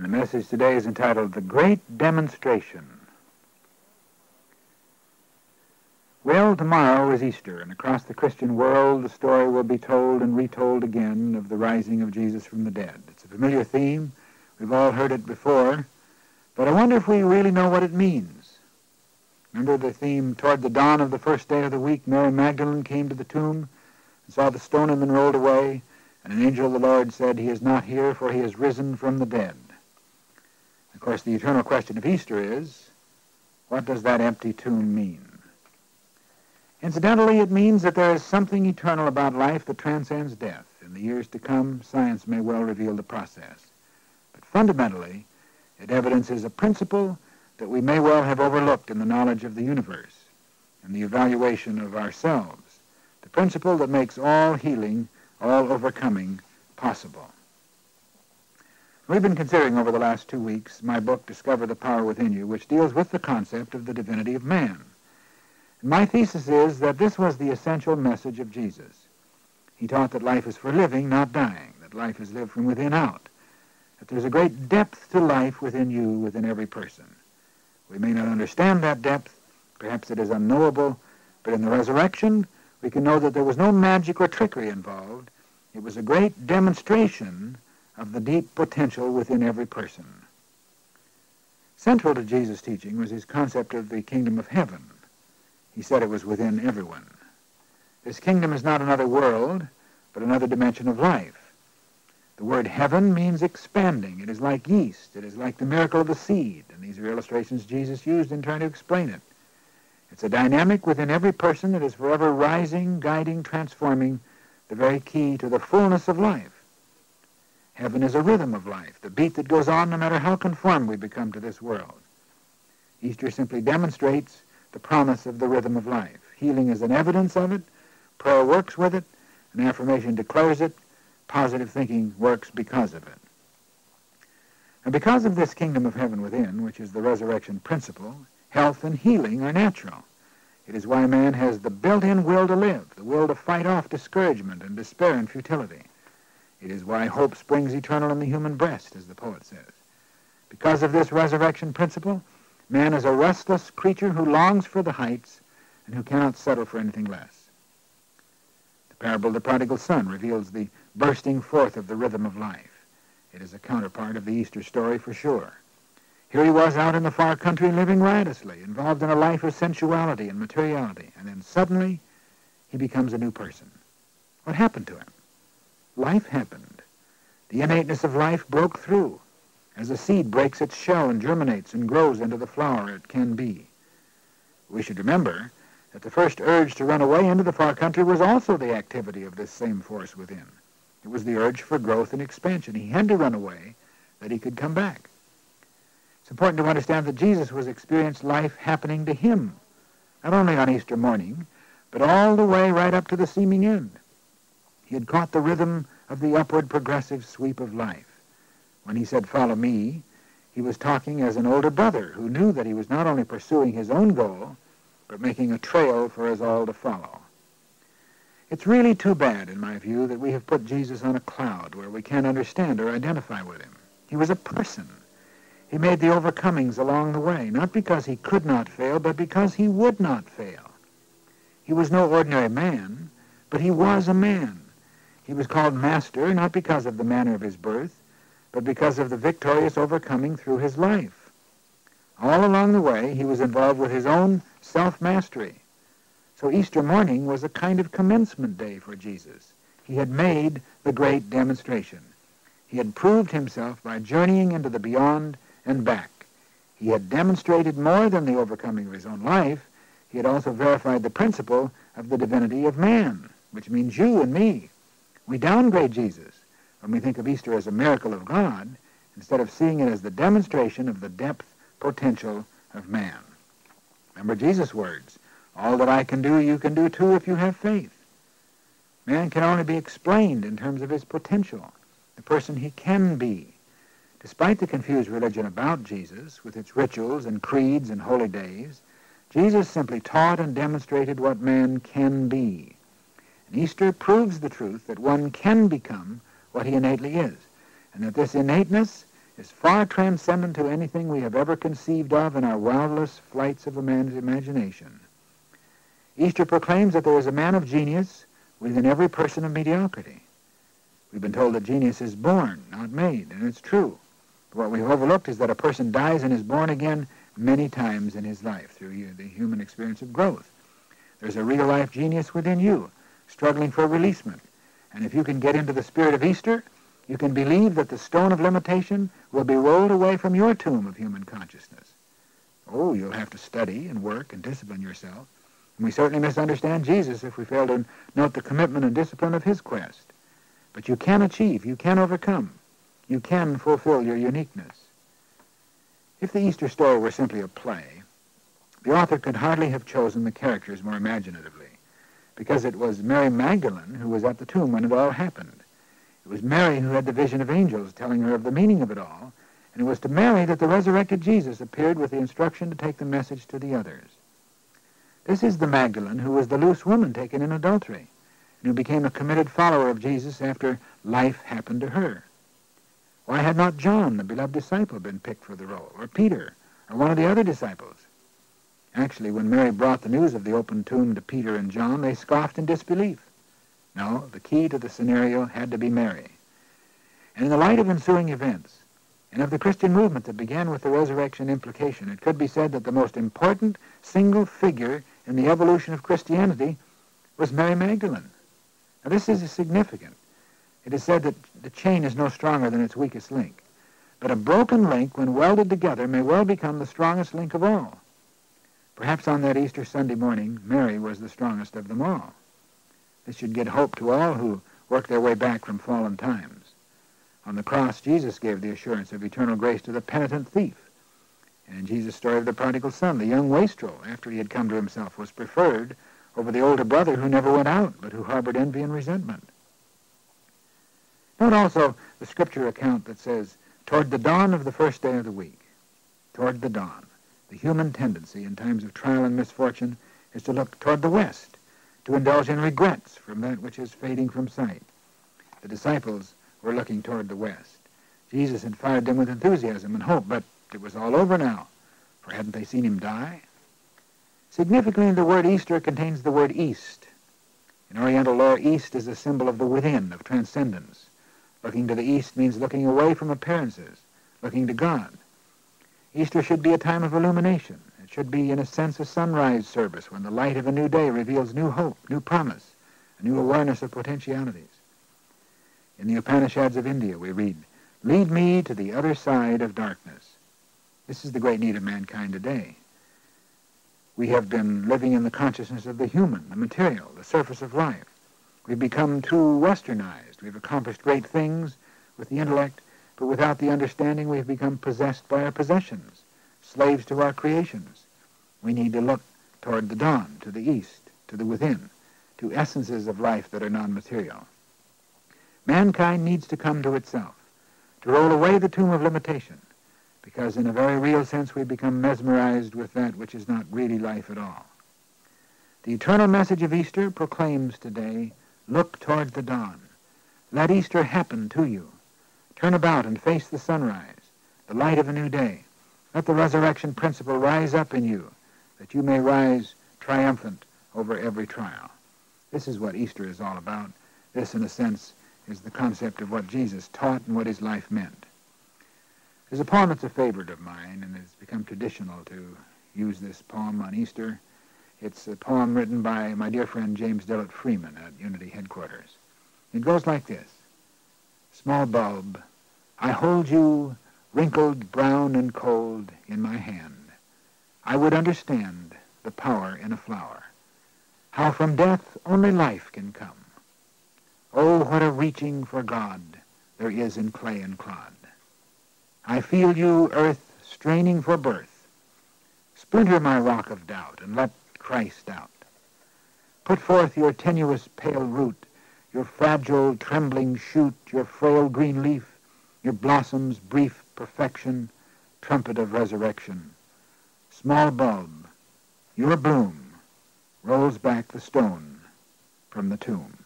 And the message today is entitled The Great Demonstration. Well, tomorrow is Easter, and across the Christian world the story will be told and retold again of the rising of Jesus from the dead. It's a familiar theme. We've all heard it before. But I wonder if we really know what it means. Remember the theme, toward the dawn of the first day of the week, Mary Magdalene came to the tomb and saw the stone had been rolled away, and an angel of the Lord said, He is not here, for he is risen from the dead. Of course, the eternal question of Easter is, what does that empty tomb mean? Incidentally, it means that there is something eternal about life that transcends death. In the years to come, science may well reveal the process. But fundamentally, it evidences a principle that we may well have overlooked in the knowledge of the universe and the evaluation of ourselves, the principle that makes all healing, all overcoming possible. We've been considering over the last two weeks my book, Discover the Power Within You, which deals with the concept of the divinity of man. My thesis is that this was the essential message of Jesus. He taught that life is for living, not dying, that life is lived from within out, that there's a great depth to life within you, within every person. We may not understand that depth, perhaps it is unknowable, but in the resurrection, we can know that there was no magic or trickery involved. It was a great demonstration of the deep potential within every person. Central to Jesus' teaching was his concept of the kingdom of heaven. He said it was within everyone. This kingdom is not another world, but another dimension of life. The word heaven means expanding. It is like yeast. It is like the miracle of the seed. And these are illustrations Jesus used in trying to explain it. It's a dynamic within every person that is forever rising, guiding, transforming, the very key to the fullness of life. Heaven is a rhythm of life, the beat that goes on no matter how conformed we become to this world. Easter simply demonstrates the promise of the rhythm of life. Healing is an evidence of it. Prayer works with it. An affirmation declares it. Positive thinking works because of it. And because of this kingdom of heaven within, which is the resurrection principle, health and healing are natural. It is why man has the built-in will to live, the will to fight off discouragement and despair and futility. It is why hope springs eternal in the human breast, as the poet says. Because of this resurrection principle, Man is a restless creature who longs for the heights and who cannot settle for anything less. The parable of the prodigal son reveals the bursting forth of the rhythm of life. It is a counterpart of the Easter story for sure. Here he was out in the far country living riotously, involved in a life of sensuality and materiality, and then suddenly he becomes a new person. What happened to him? Life happened. The innateness of life broke through as a seed breaks its shell and germinates and grows into the flower it can be. We should remember that the first urge to run away into the far country was also the activity of this same force within. It was the urge for growth and expansion. He had to run away that he could come back. It's important to understand that Jesus was experienced life happening to him, not only on Easter morning, but all the way right up to the seeming end. He had caught the rhythm of the upward progressive sweep of life. When he said, follow me, he was talking as an older brother who knew that he was not only pursuing his own goal, but making a trail for us all to follow. It's really too bad, in my view, that we have put Jesus on a cloud where we can't understand or identify with him. He was a person. He made the overcomings along the way, not because he could not fail, but because he would not fail. He was no ordinary man, but he was a man. He was called Master, not because of the manner of his birth, but because of the victorious overcoming through his life. All along the way, he was involved with his own self-mastery. So Easter morning was a kind of commencement day for Jesus. He had made the great demonstration. He had proved himself by journeying into the beyond and back. He had demonstrated more than the overcoming of his own life. He had also verified the principle of the divinity of man, which means you and me. We downgrade Jesus when we think of Easter as a miracle of God, instead of seeing it as the demonstration of the depth potential of man. Remember Jesus' words, all that I can do, you can do too if you have faith. Man can only be explained in terms of his potential, the person he can be. Despite the confused religion about Jesus, with its rituals and creeds and holy days, Jesus simply taught and demonstrated what man can be. Easter proves the truth that one can become what he innately is, and that this innateness is far transcendent to anything we have ever conceived of in our wildest flights of a man's imagination. Easter proclaims that there is a man of genius within every person of mediocrity. We've been told that genius is born, not made, and it's true. But what we've overlooked is that a person dies and is born again many times in his life through the human experience of growth. There's a real-life genius within you, struggling for releasement. And if you can get into the spirit of Easter, you can believe that the stone of limitation will be rolled away from your tomb of human consciousness. Oh, you'll have to study and work and discipline yourself. And we certainly misunderstand Jesus if we fail to note the commitment and discipline of his quest. But you can achieve, you can overcome, you can fulfill your uniqueness. If the Easter story were simply a play, the author could hardly have chosen the characters more imaginatively, because it was Mary Magdalene who was at the tomb when it all happened. It was Mary who had the vision of angels telling her of the meaning of it all, and it was to Mary that the resurrected Jesus appeared with the instruction to take the message to the others. This is the Magdalene who was the loose woman taken in adultery, and who became a committed follower of Jesus after life happened to her. Why had not John, the beloved disciple, been picked for the role, or Peter, or one of the other disciples? Actually, when Mary brought the news of the open tomb to Peter and John, they scoffed in disbelief. No, the key to the scenario had to be Mary. And in the light of ensuing events, and of the Christian movement that began with the resurrection implication, it could be said that the most important single figure in the evolution of Christianity was Mary Magdalene. Now this is significant. It is said that the chain is no stronger than its weakest link. But a broken link, when welded together, may well become the strongest link of all. Perhaps on that Easter Sunday morning, Mary was the strongest of them all. This should get hope to all who work their way back from fallen times. On the cross, Jesus gave the assurance of eternal grace to the penitent thief. And Jesus' story of the prodigal son, the young wastrel, after he had come to himself, was preferred over the older brother who never went out, but who harbored envy and resentment. Note also the scripture account that says, toward the dawn of the first day of the week, toward the dawn. The human tendency in times of trial and misfortune is to look toward the west, to indulge in regrets from that which is fading from sight. The disciples were looking toward the west. Jesus had fired them with enthusiasm and hope, but it was all over now, for hadn't they seen him die? Significantly, the word Easter contains the word east. In Oriental lore, east is a symbol of the within, of transcendence. Looking to the east means looking away from appearances, looking to God. Easter should be a time of illumination. It should be, in a sense, a sunrise service when the light of a new day reveals new hope, new promise, a new awareness of potentialities. In the Upanishads of India, we read, Lead me to the other side of darkness. This is the great need of mankind today. We have been living in the consciousness of the human, the material, the surface of life. We've become too westernized. We've accomplished great things with the intellect, but without the understanding we've become possessed by our possessions, slaves to our creations. We need to look toward the dawn, to the east, to the within, to essences of life that are non-material. Mankind needs to come to itself, to roll away the tomb of limitation, because in a very real sense we become mesmerized with that which is not really life at all. The eternal message of Easter proclaims today Look toward the dawn. Let Easter happen to you. Turn about and face the sunrise, the light of a new day. Let the resurrection principle rise up in you, that you may rise triumphant over every trial. This is what Easter is all about. This, in a sense, is the concept of what Jesus taught and what his life meant. There's a poem that's a favorite of mine, and it's become traditional to use this poem on Easter. It's a poem written by my dear friend James Dillet Freeman at Unity headquarters. It goes like this. Small bulb, I hold you, wrinkled, brown, and cold, in my hand. I would understand the power in a flower, how from death only life can come. Oh, what a reaching for God there is in clay and clod. I feel you, earth, straining for birth. Splinter my rock of doubt, and let Christ out. Put forth your tenuous pale root, your fragile trembling shoot, your frail green leaf, your blossom's brief perfection, trumpet of resurrection. Small bulb, your bloom rolls back the stone from the tomb.